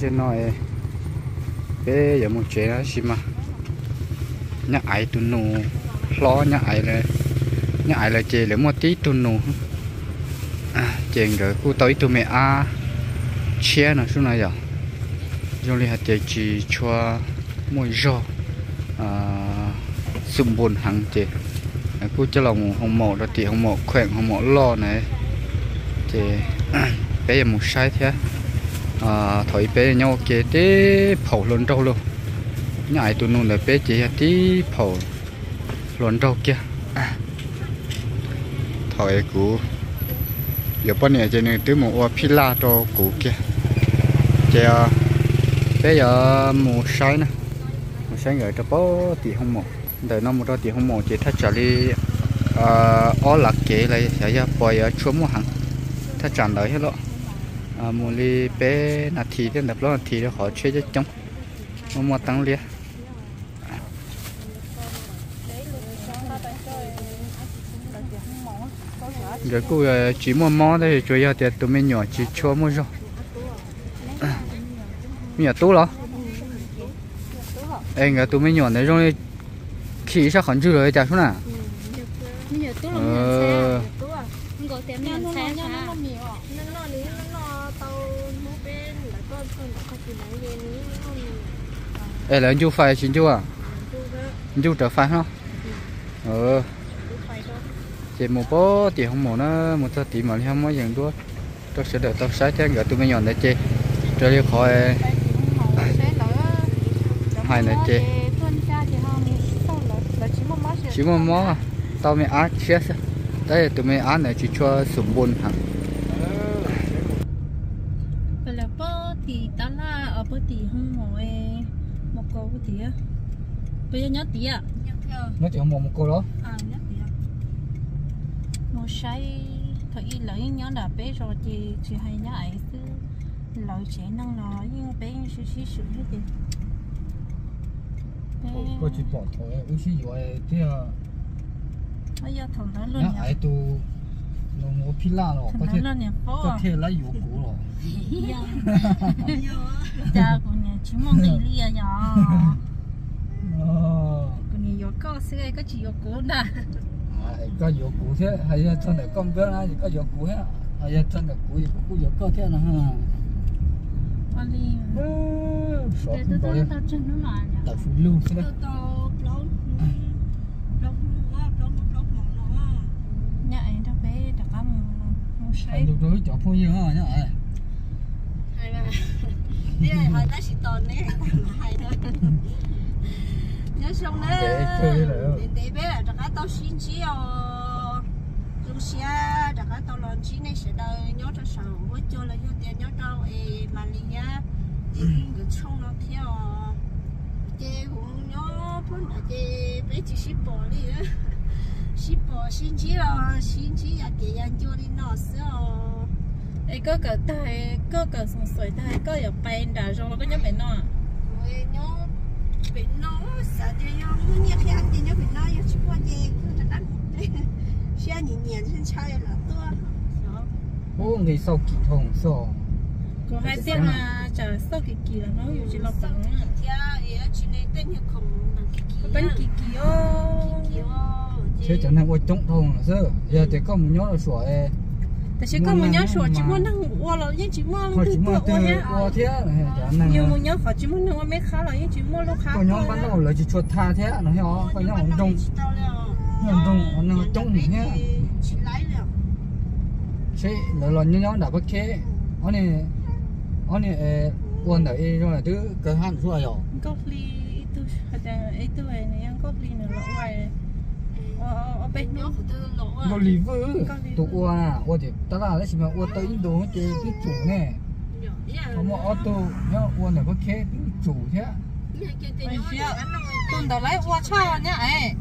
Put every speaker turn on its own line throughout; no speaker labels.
trên nói bé giờ một chế đó xí mà. Nhá ai tu nô lo nhá ai là nhá ai là chế là một tí tu nô à chế rồi cô tới tu mẹ a. Chia nó xuống này à? rồi rồi hạt chế chỉ cho môi gió à, sum buồn hàng chế. À, cô cho lòng hồng mộ đó thì hồng mộ khỏe, hồng mộ lo này. Chế bé giờ một sai thế à thổi bé nhau kia tế phẩu luôn trâu luôn. Nhảy tụi nụ là bé chỉ à, tí phẩu luôn trâu kia à. thổi cú giờ bọn này trên này tới một ô phi la cho cú kia chơi bé giờ một sai nè. Một sai người cho bó tỷ không một đợi nó một đôi tỷ không một chỉ thắt trả đi ở à, lạc kế này sẽ ra bòi ở chỗ một hàng thắt trả đấy hết rồi à mua li bé nà thì đến đập lo thì nó họ chơi cho chống mua mua tăng lia. Rồi cô chỉ mua mò đây chủ yếu thì tụi mình nhỏ chỉ cho mua rồi. Nhỏ tú lo em cái tụi mình nhỏ này rồi khi sao khẩn chưa rồi chả xuống nào.
Ờ
ê là anh chú phải xin chú à? Anh chú trở phải không ờ. Chị một bó tiền không một nó một tiền mà không có dừng đua tôi sẽ đợi tao sai theo gửi tụi mình nhọn để chị. Cho đi khỏi. Hai này chị. chỉ một mó tao mới ăn chết đây tụi mình ăn này chỉ cho sủng buồn hả?
Bây giờ bó thì ta là ở bó thì không mỏi một cô bó thì á bây giờ nhớ tí à
nó chỉ không? Một cô đó.
À nhớ tí à một say thời lấy nhớ là bé rồi thì chỉ hay nhớ ấy chứ. Lợi trẻ năng nó nhưng bé suy suy suy hết đi
cô chỉ bỏ thôi. Ước gì vậy thế à
bây giờ thằng nó luôn
nhá ai tu nó mua phi la rồi có
thằng
thể
nó luôn nhỉ?
Có
phố
thể lấy yếu cũ rồi.
Cha của nhà chỉ mong đi lia nhỏ.
Ờ.
Của nhà yếu có sẽ có chỉ yếu cố nè.
Ai có yếu cũ thế hay là chân này con bé này có yếu cũ hết. Hay là chân này cũ thì cũng yếu có thế nào ha.
Ali
sợ
để
không
tôi
có
tôi tôi chân nó lại
tại phụ lưu thế đấy
nhà ấy đó bé đã có một một
hay
say
được rồi cho phong nhiêu ha nhá ai
nhớ xong đó.
Để chơi rồi.
để để bé là cái tao xin chỉ ờ lúc xưa là cái tao làm chỉ này sẽ đợi nhớ cho sao với cho là cho tiền nhớ cho ê mà lý nhá thì người trong nó theo chế cũng nhớ phân là chế bé chỉ ship bỏ đi á xí bò xí chí lo xí chí nhà kia nhà chua đi nọ sữa
ấy có cỡ tay có cỡ sòng sỏi tay có giờ bay đã rồi có nhóm bên nọ
rồi à? nhóm bên nọ sợ thì nhóm muốn nhà khi ăn thì nhóm bên nọ giờ chụp qua gì cứ đặt ăn xí ăn nhìn nhìn trên chai là tua.
Ô người sau kỳ thông sau
có hai tiếng là chả sau kỳ kỳ là nó ừ, nhiều chỉ lọc bằng
á. thì à chỉ nên tên nhiều không bằng
kỳ
kỳ
bánh kỳ kỳ ô.
Kỳ kỳ ô thế chẳng hạn quay trống thông là sơ giờ thì có một nhóm là sủa
e. ấy ta chỉ có một nhóm sủa chỉ muốn năng
qua
là những
chỉ muốn
năng tự tự qua nhá
qua thế
nhiều một nhóm phải chỉ muốn năng qua mấy khá là chỉ muốn lúc khá
có nhóm bắt đầu là chỉ chuột tha thế nó hiểu có nhóm đông. nhóm đông nó trống
này nhá
thế là lo như nhóm đã bắt thế anh này anh này ờ, quan đấy rồi là thứ cơ hạn rồi rồi
có ly itu ada itu
này
yang
có ly nó loại
nó lý vư tụ ua à. Ua thì ta là lấy mà ua tới Ấn Độ thì cái chủ nè. Có một ô tô nhá ua này có khe chủ thế
tuần đầu lấy ua cho nhá ấy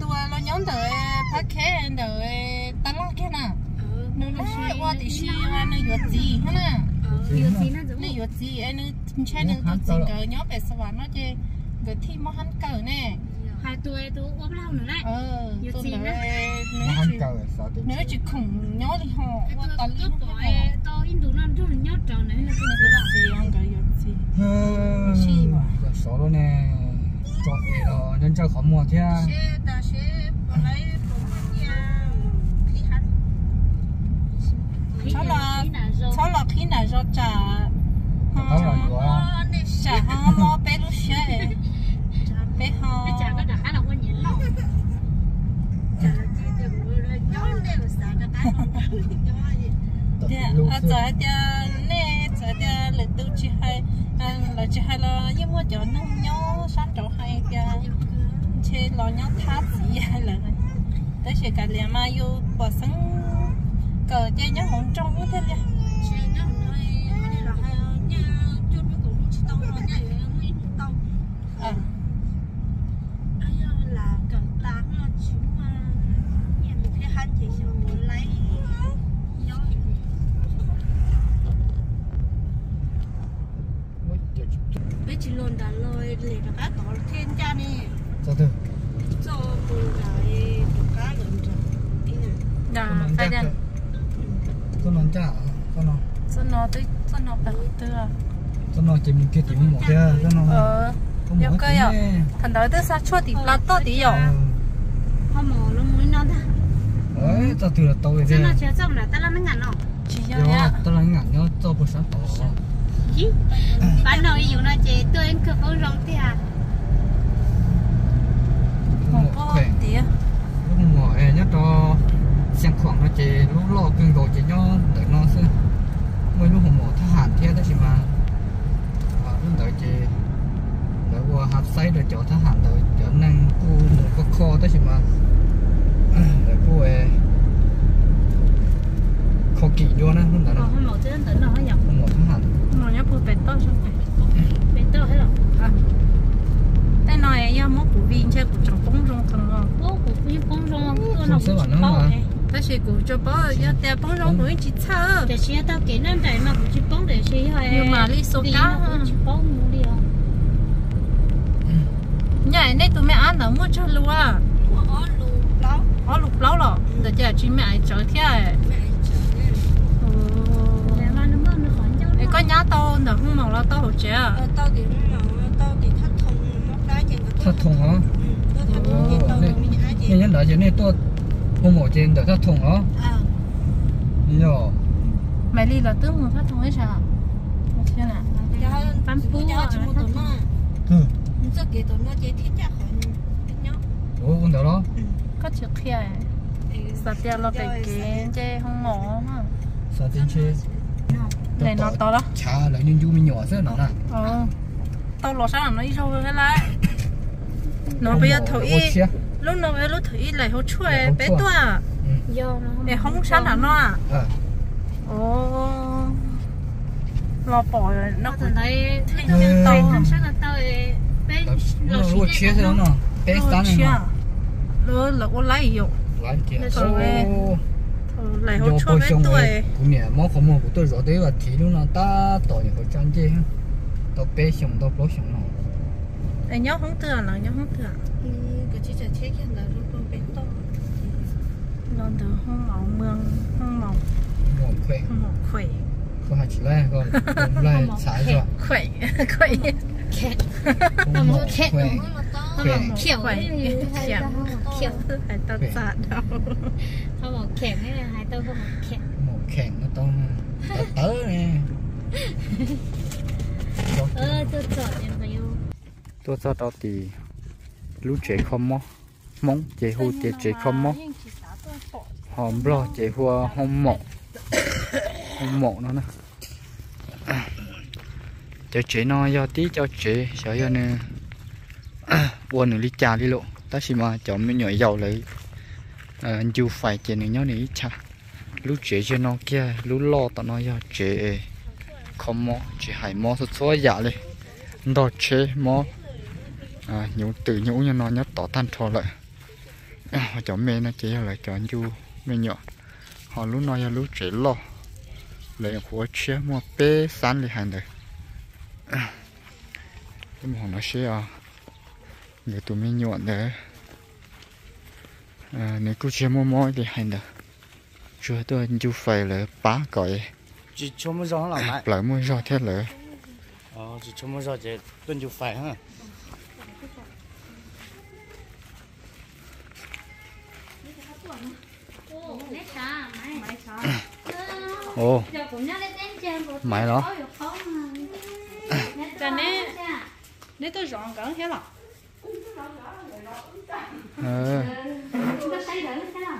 tua nó nhóm tới phát khe rồi ta lắc khe nè. Nó nó ua thì xí ra nó yếu gì hả? nè nó yếu anh ấy nó chơi nên tôi chỉ cờ nhóc bé sao nó chơi rồi thì mà hắn cờ nè.
Hai tuổi tôi không nữa
này
ờ
nhiều
gì
chỉ khủng nhớ họ
tôi
cướp của
to in đủ năm chút nhớ trò này tôi
là
gì
không
cái
gì gì mà số đó nè cho em đó
nhân cho mua chứ
xe ta xe bỏ lấy
cháu cho trả trả hả mò bé lúc xe bé
hả
à giờ giờ nè giờ giờ là tôi chỉ hay. Là chỉ hay là nhưng mà giờ nó nhó sáng chỗ hay giờ chế lo nhó tháp gì hay là tới chỉ cả liền mà yêu bỏ sẵn cờ chơi nhó hỗn trong thế liền à
bây chỉ luôn đã lôi để nó cá tỏ thiên cha nè
sao từ
cho bù lại được cá gần rồi
đã phải đi
con non chả con non
nó tới cho nó bật từ
con non chỉ mình kia chỉ một thế con non
ờ nhiều cây à? thằng đó tới sao chua thì là to tí rồi
Hôm mồ nó muốn nó ta
ấy tao từ là tao
Sao
thế
nó chưa xong là ta làm ngàn nó
chỉ cho nhá
tao là ngạn nhớ tao bữa sáng tao
Gì? Bạn nội dùng nó chế tôi anh cực ông rong thế à?
Một
khỏe.
tí
lúc mùa hè nhất cho xem khoảng nó chỉ lúc lo cưng đồ chỉ nhớ đợi nó mình mới lúc mùa thả hẳn thế đó chị mà và lúc đợi chị đợi qua học say rồi chỗ thả hẳn rồi chỗ năng cu một cái kho đó chị mà đợi cu ấy kho kỹ vô nè lúc
đó
nó
hôm mồ tới đến tỉnh rồi hả? nhầm
mùa thả hẳn
mà nhá bự to xong
Bên tôi hết rồi
đây nói em mất của viên chơi của trong bóng trong thằng ngon
của phi bông rong Tôi nó
Không
cũng
à,
chỉ
nó
này
ta chỉ của cho bó ya té bóng trong của chỉ thơ
Để xe tao kể nên chạy mà cũng chỉ bông để xe thôi
Nhưng mà đi số
Vì
cá
nó cũng chỉ bông mua đi à
nhảy này tụi mẹ ăn ở mua cho lúa
có lù lắm
ó lục lâu rồi cho chị mẹ chở
nó nó
để
nó
có nhá to nó không màu là to trẻ
ờ tao thì nó tao thì thắt thùng móc đá trên
thắt thùng hả
tôi thắt thùng trên tao mình ai trên
nhân đó chỉ nên tôi không mùa trên đợi thắt thùng đó
à
nhiều
mày đi là tướng một phát ấy sao thế nào
cho
Bám
bố
bố
chỉ một tuần nó
ừ
rất kỳ tuần nó chỉ thiết chắc hơn biết nhá
ủa con đó đó
có chữ kia sao tiền là phải kiếm chơi không mỏ mà
sao trên xe
này nó to đó
chả lấy nhưng du mình nhỏ thế nó nè
ờ tao lột sao? nó đi sâu cái lại nó bây giờ thử lúc bây giờ lúc thử ý lại hỗ trợ bé tua à?
Do nó
để không sáng hả nó à.
Ờ
ồ. Lo bỏ rồi nó cũng
từ đây
to.
Tôi không sáng là
lúa
xí
chia thế đó nó bé này
chia
nó
nó là có lấy dụng về.
ô.
lại hỗ
do
trợ bé tuổi
của mẹ món không mua của tôi rồi đấy và thì lúc nào ta tỏi những cái chân chơi ha tao bé xong tao bố xong nó.
Nhớ không thừa là nhớ không thừa
cái chỉ là thiết hiện là lúc con bé to
nó từ không màu mương không màu
một khỏe
không màu khỏe
có hai chỉ lại còn còn lại xài rồi
khỏe khỏe
không một khỏe khỏe
Kiểu
khỏe
ấy hay
khỏe
tao
khỏe phải tao sạt đâu
Không một kẹo hay là hai tao không một kẹo
một khen nó to tớ tớ nè
Ơ tôi chọn em phải yêu
tôi cho đó thì lú chế không mó mong chế hu chế chế không mó hòm lo chế hua hòm mộ. Hòm mộ nó nè cho chế nó do tí, cho chế sợ do nè. Buồn nữa đi trà đi lộ. Ta chỉ mà cho mình nhỏ giàu lấy. À dù phải chế nữa nhớ này trà lú chế cho nó kia lú lo tao nó do chế không mó chế hải mó số số giả lên đó chế mó à nhũ tự nhũ cho nó nhớ tỏ tan thọ lại. À, cho mẹ nó chế lại cho du mẹ nhỏ. Họ lúc nói lúc chế lo. Lấy của chế mua bé san lại hàng đời. Cái món nó sẽ à. Người tụi mình nhọn đấy à nếu cứ chế mua mua thì hàng đời. Chưa tôi du phải là bá cõi.
Chỉ cho một gió là mãi
lại? mua rồi thế là.
Ờ chỉ cho một gió chỉ tuần chụp phải ha
ồ
giờ cũng nhớ lên tên chơi một
Mày đó.
Cho nên nếu tôi dọn cỡ thế là
ờ
chúng ta thấy rồi thế nào?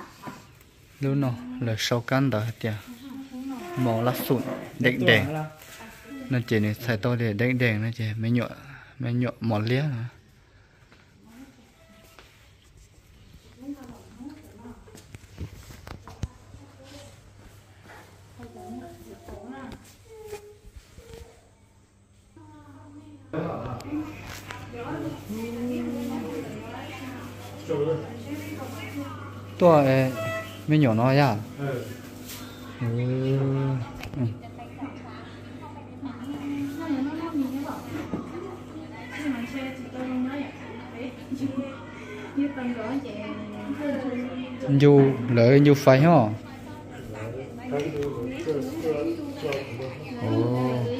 Lúc nào là sau căn đó tiệt mỏ lá sụn đèn đèn. Nó chỉ này xài to để đèn đèn nó chỉ mấy nhọ mấy nhọ mỏ lía nữa tôi mấy nhỏ nó ra ừ. ừ. du lợi du phải hả ồ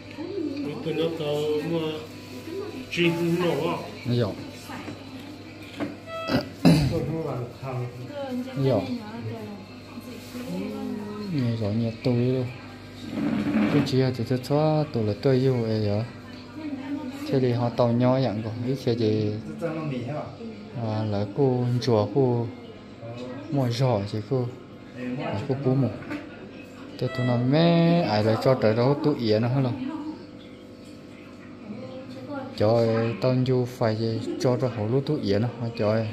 tôi
nó có mua chuyên nổ à
nó
không làm thằng
nó dọc nhiều rồi nhiều tôi luôn. Tôi chỉ là chỉ tôi xóa tôi là tôi yêu ấy rồi thế thì họ tàu nhỏ dạng còn ít xe gì à là cô chùa cô. Mua giỏ chứ cô. Là cô bố mù thế tôi nói, mẹ, ai lại cho trời đó tôi yên nó hết rồi? Trời tao du phải cho ra hậu lúc tụi yên nó trời.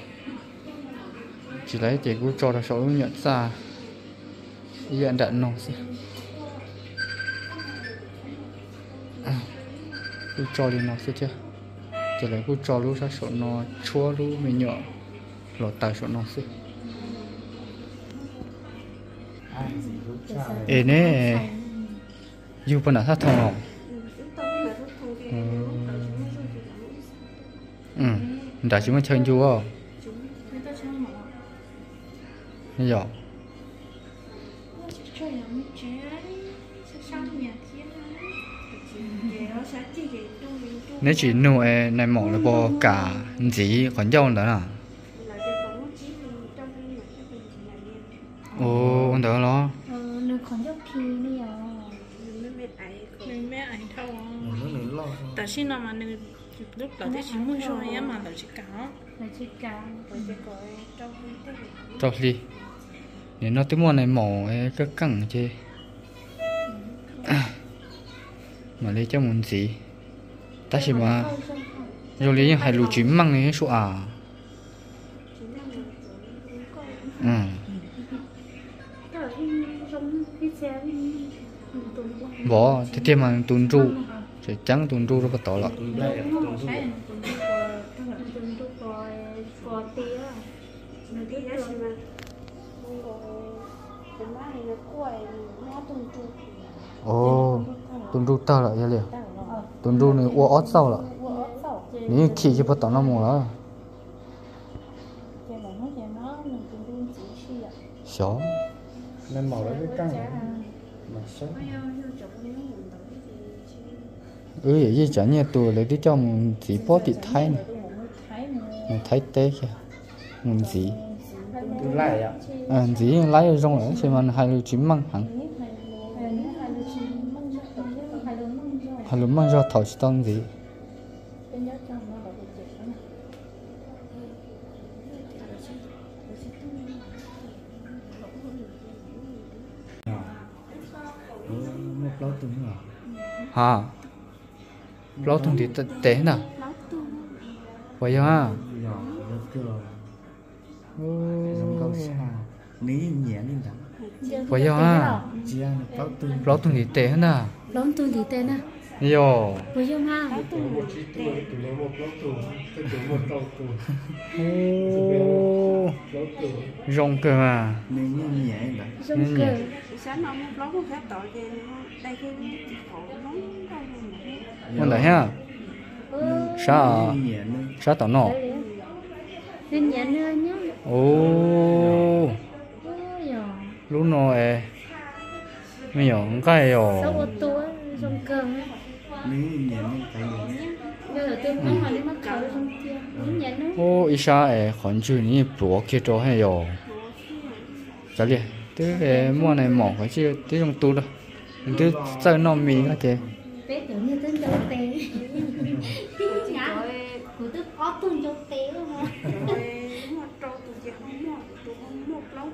Chỉ lấy chỉ cũng cho ra số nhận ra. Yên đạn nó sẽ. Cứ cho đi nó sẽ chưa chỉ lấy cứ cho lúc ra số nó chua lúc mình nhỏ lọt tài số nó sẽ. Ê nè. yêu bên nào thắt thông đã chỉ mới chơi chú không bây giờ nếu chỉ nụ này mỏ là bò cả gì còn dâu nữa à ồ con đỡ nó
nó
mình tại sao mà mình lúc đầu thì chỉ muốn rồi á mà đầu chỉ cáo
là chỉ cả
cho đi nếu nó tới mua này mỏ cái cẳng chứ. Mà lấy cho muốn gì? Ta chỉ mà rồi lấy hai lũ chín măng này số à ừ. Bỏ thế thì mà tuần tru sẽ trắng tuần tru nó bắt tỏ lại ồ tuần tru tao lại vậy liền tuần tru này uo ót sau lại nếu khi chỉ bắt tỏ nó mù đó xó
nên màu đó cái căng mà sống
ừ vậy chứ chẳng như tôi lấy cái cho một chỉ bó thị thái này. Thái tế kìa. Một gì
lại ạ
à gì lấy ở trong đó xem mà hai lô chín măng hẳn. Hai lô măng do thầu chỉ tông gì
một lâu từng rồi
hả lâu thùng thì tế nào? Vậy à?
Cơ
vậy à?
Lâu
thùng thì tế nào?
Lớn tôi thì tên á
yo
tàu tuổi
ô.
Lót tuổi
rong cơ
sáng nó một lóng phép tội thì đây cái khổ đâu
con đấy ha? Sao sao tao nọ.
Nên nhẹ nữa nhá.
Ô lúc nọ ê. Mấy nhỏ cái
sáu
yo
ô tô cờ
nếu như nhẹ nữa phải nhẹ
trong nhẹ nữa.
Ô ít sao ê còn chưa ní bùa kia cho hay yo chả liền tức ê mua này mỏ phải chứ tí trong tu đâu. Tức sao nó mì cái chứ
bé tưởng như tên châu tê ngã của tôi có tuần châu tê luôn hả
rồi một trâu tụi chị không một tụi không một lóng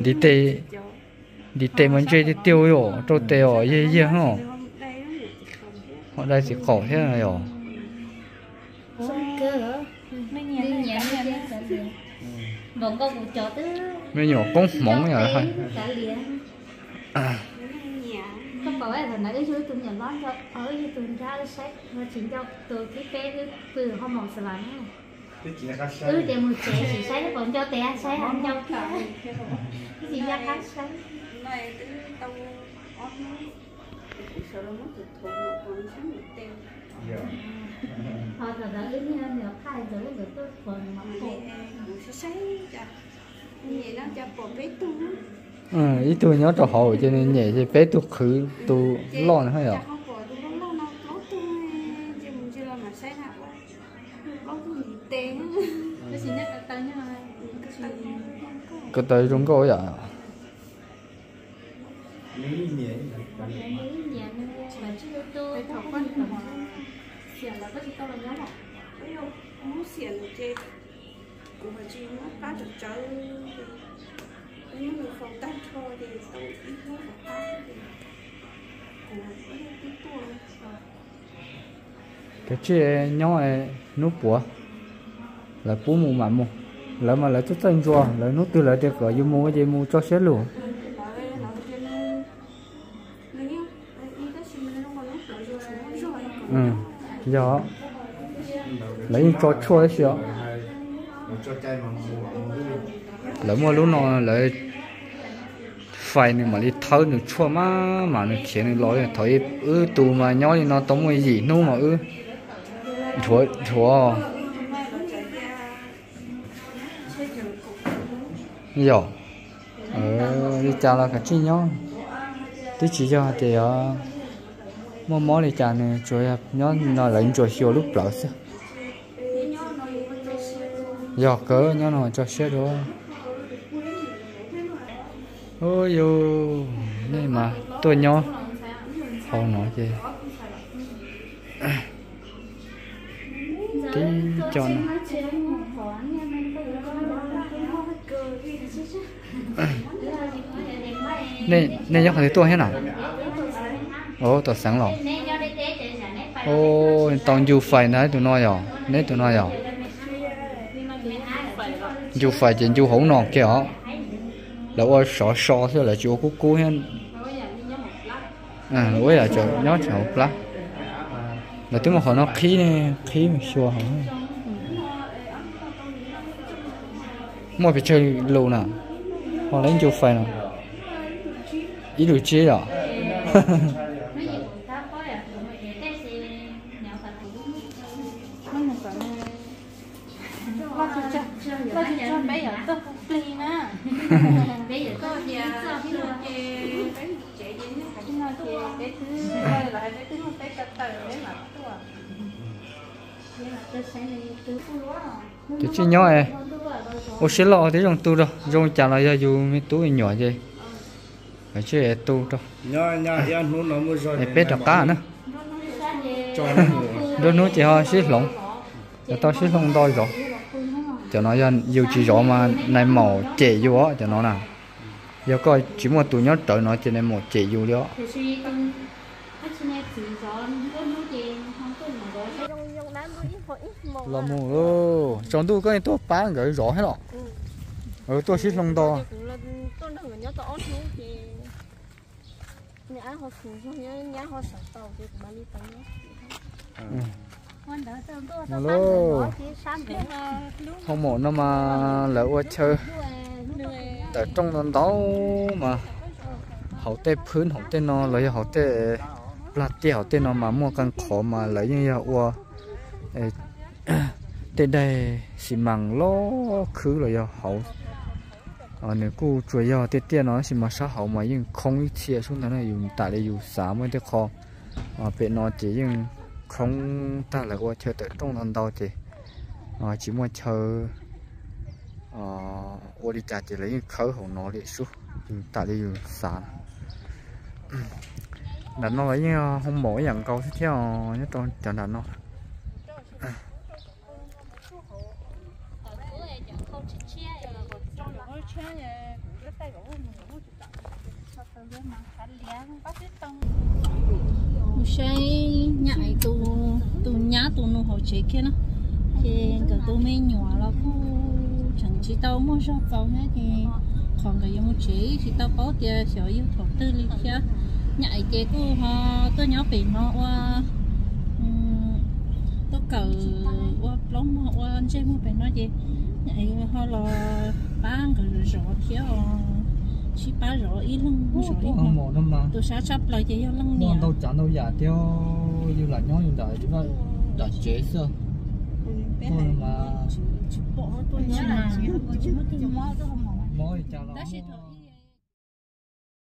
đi tê đi tê mình chơi đi tiêu yo trâu tê yo ye ye hả họ đây chỉ khổ thế này yo
hả
Mấy
nhỏ cũng mỏng nhỏ thôi
liền không bảo là nãy dưới tôi nhận lón cho ở dưới tôi ra sách và chính cho tôi cái bé cái từ hôm mong sờ lắm ừ để một trẻ chỉ sách nó còn cho té sách ăn cho cái cái gì ra khác sách
này tao ót nó sợ nó mất thùng một con sáng một tên
họ là đã như nhiều khai rồi rồi tôi còn mà khổ
mình sẽ sáng chả vậy nó cho
ừ cho cho thì bé
tu lo nó lo tu chứ mình chưa làm mà sáng nào lo tu gì tên
Cái gì nhá, cái
cái
tay trong có vậy
cái nữ nhà nên mà chứ tôi
Cái
không
thảo
có
quan
gì
của họ
nếu mà phòng tắt thôi thì tao ít nó phải tắt thì của cái tuồng
cái chuyện nhỏ ấy nút bùa là bố mù mà mù. Lỡ mà lỡ chút chân chua lỡ nút từ lỡ được gọi vô mua cái gì mua cho xét luôn ừ giờ lấy cho chua đấy
cho chay mà mua
lỡ mua lúc nào lỡ phải nên mà đi thâu được chua má, mà nó khiến nó lỗi thấy ư, tù mà nhỏ thì nó tống cái gì nó mà ư. Chua chua giờ ờ đi chào là cái chi nhỏ tí chỉ cho thì ờ mua món đi chào này rồi nhỏ nó lấy rồi hiểu lúc lỡ chứ. Giờ cỡ nhỏ nó cho xe đó ôi yo đây mà, tôi nhỏ không nói gì tí cho nó này này nhóc thấy tôi hết nào? Ô tôi sáng lòng ô tao dù phải nói tụi nó à? rồi nếu tụi nó rồi dù phải chỉ dù hổ nọ kia hả là ôi sọ sọ thế là chỗ cú cú hen à ôi là chỗ nhớ chỗ lá là tiếng mà họ nó khí nè, khí mà xua hả? Mua phải chơi lâu nè. Họ lấy chỗ phải nè ý đồ chế à? thì chỉ nhỏ ấy ô xí lọ thì trong tu đâu trong chả là dù mấy túi nhỏ gì phải chơi tu đâu
nhỏ nhỏ nhỏ nó nó mua rồi
bé đọc cá nữa đôi nó chỉ ho xí lỏng cho tao xí lỏng đôi rồi cho nó dân yêu chỉ rõ mà này màu trẻ vô á cho nó nào giờ coi chỉ một tụi nhớ trở nó cho nên một chị dù đó là mù lô trong tôi có tôi bán gửi rõ hết rồi. Ừ. Tôi xích lông to.
Nhà họ họ tàu cũng đi tàu nó
Mà không nó lỡ qua chơi. Ở trong đó đó mà hậu tê phun hậu tê nó lấy hậu tê là tê hậu tê nó mà mua căn khó mà lấy như vậy Ờ, qua tê đây xì măng lo khứ là do hậu. Ờ nếu cô chuối giờ tê tiền nó xì mà sao hậu mà nhưng không ít chia xuống đó là dùng tại đây dùng xả mới được kho. Ờ bên nó chỉ nhưng không ta là qua chơi tới trong đó đâu thì à, chỉ muốn chơi à, ờ, ô đi chặt chỉ lấy khởi hậu nó để xuống. Dùng tại đây dùng xả đánh nó lấy ờ, không mỗi dạng câu tiếp theo nhất trong trận đánh nó.
Chơi nhảy tu tu nhá tu nó hồ chế kia nó thì cái tu mấy nhỏ là cứ chẳng chỉ tao mua sao tao hết thì còn cái giống chế thì tao có tiền sợ yêu thuộc tư lý kia. Nhảy chế cứ ha tôi nhớ bị nó qua tôi cờ qua lóng qua anh chơi mua bị nó gì nhảy họ là bán cái rõ thiếu chỉ bán rõ ít lưng rõ ít
không? một năm mà.
Tôi sẽ chấp lại chỉ cho lưng
nó
nè.
đâu chẳng đâu giả theo như là nhóm như đợi chúng ta đã chế sơ. Thôi mà.
bộ